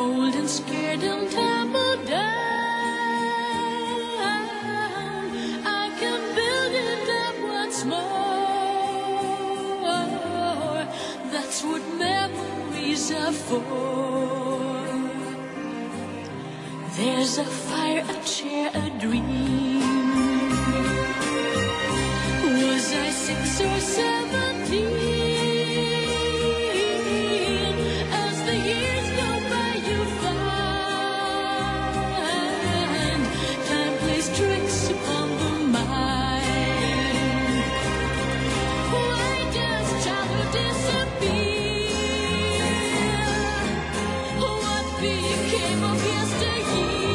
old and scared and tumble down. I can build it up once more. That's what memories are for. There's a fire, a chair, a dream. Was I six or seventeen? forgive of yesterday.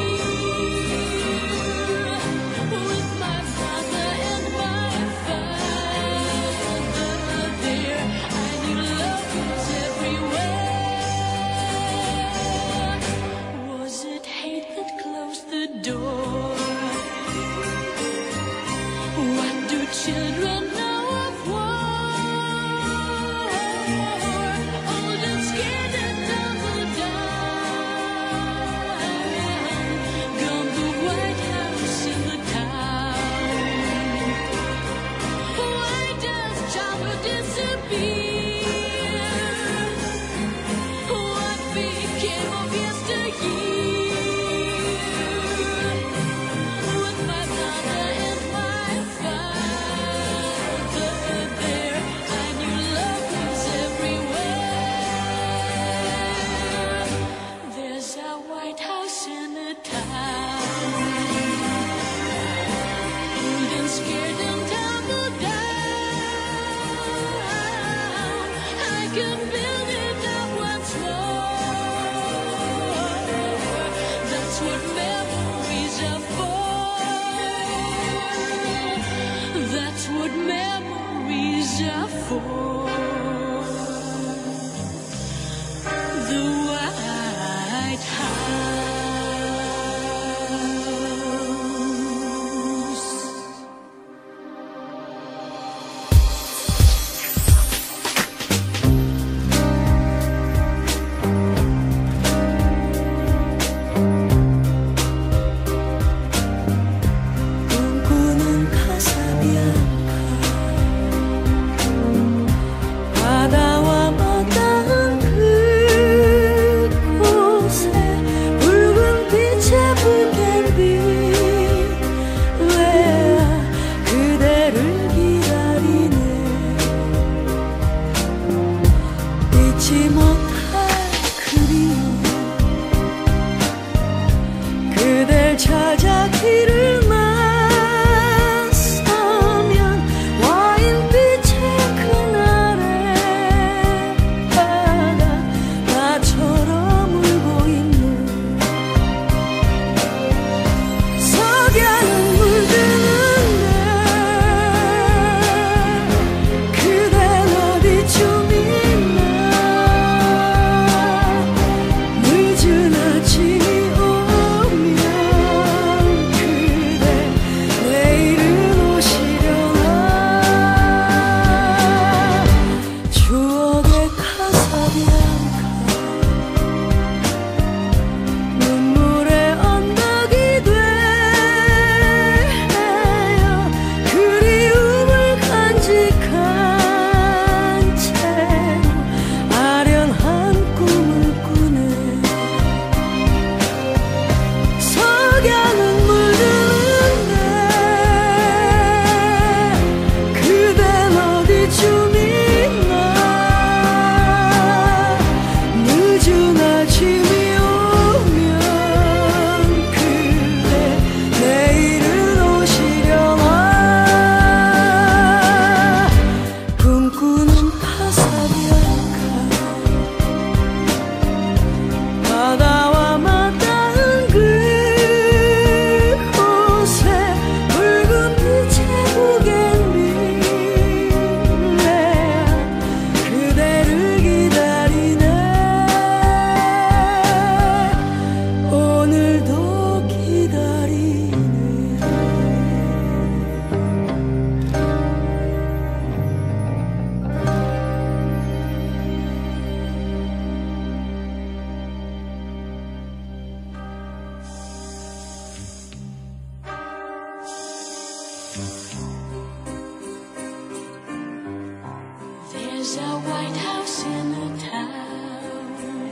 There's a white house in a town.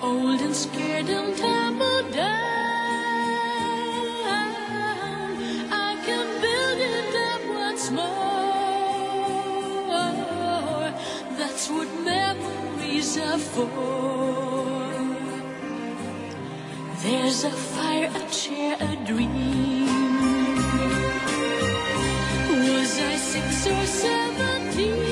Old and scared and tumbled down. I can build it up once more. That's what memories are for. There's a fire, a chair, a dream. Was I six or seven? see.